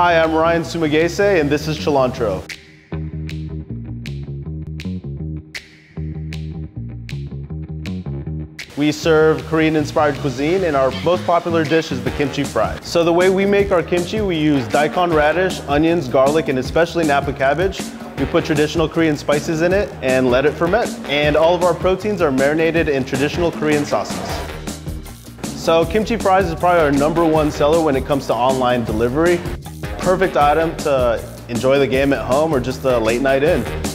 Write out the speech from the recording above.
Hi, I'm Ryan Sumagese, and this is Chilantro. We serve Korean-inspired cuisine, and our most popular dish is the kimchi fry. So the way we make our kimchi, we use daikon radish, onions, garlic, and especially napa cabbage. We put traditional Korean spices in it and let it ferment. And all of our proteins are marinated in traditional Korean sauces. So kimchi fries is probably our number one seller when it comes to online delivery. Perfect item to enjoy the game at home or just a late night in.